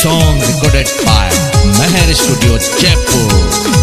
song recorded by Meher Studio Jaipur.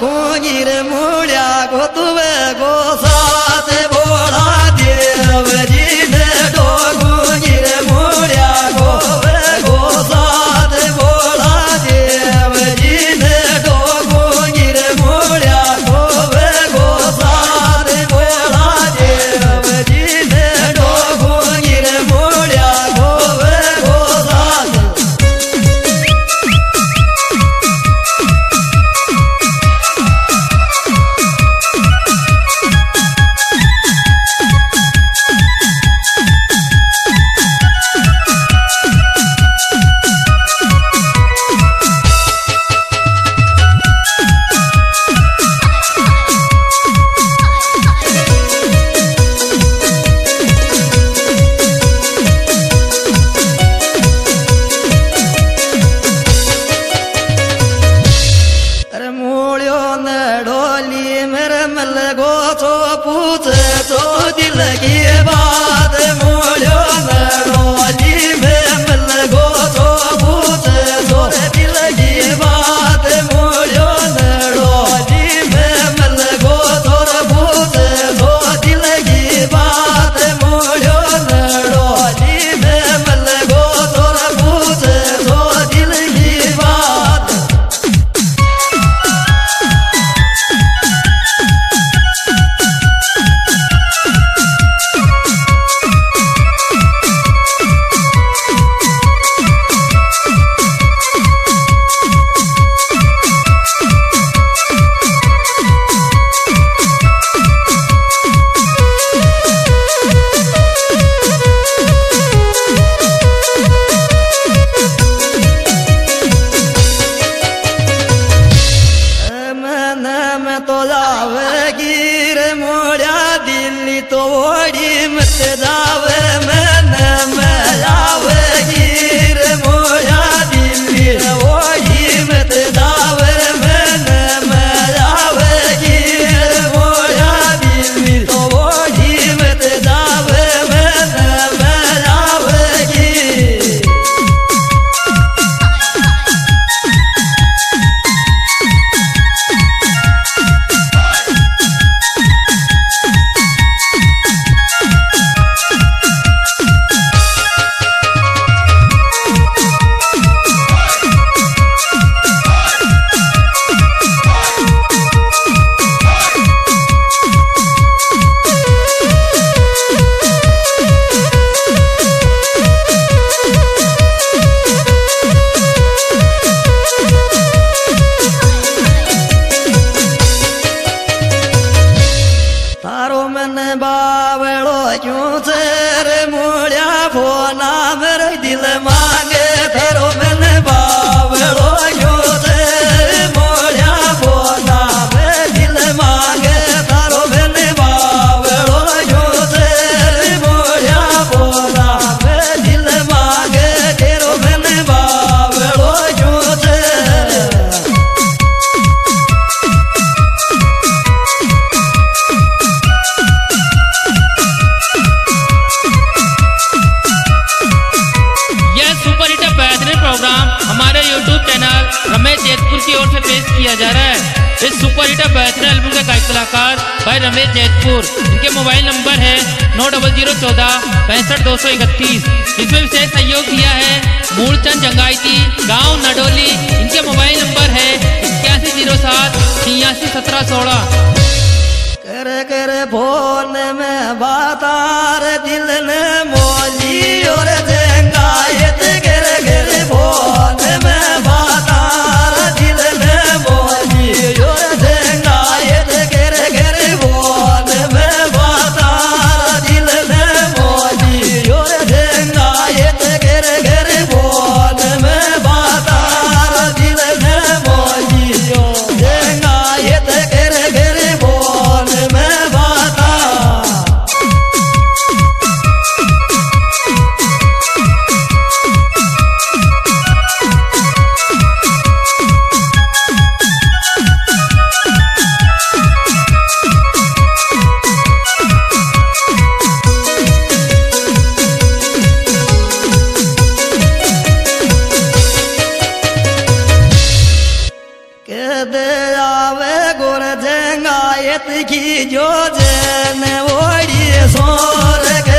Coñiremos तोलावे गिर मोड़ा दिल्ली तो ओड़ी मत जावे मैं की ओर से पेश किया जा रहा है। इस सुपर हिट बेहतर एल्बम के गायक कलाकार भाई रमेश जैतपुर। इनके मोबाइल नंबर है नौ डबल ज़ीरो चौदह पैंसठ दो सौ इकतीस। इसमें विशेष सहयोग दिया है मूलचंद जंगाईती गाँव नडोली। इनके मोबाइल नंबर है इक्यासी ज़ीरो सात छियासी सत्रह सोलह। कर कर फ़ोन में बातार, दिल ने રેત કી જોજે ને ઓડી સોર કે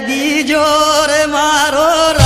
जोर मारो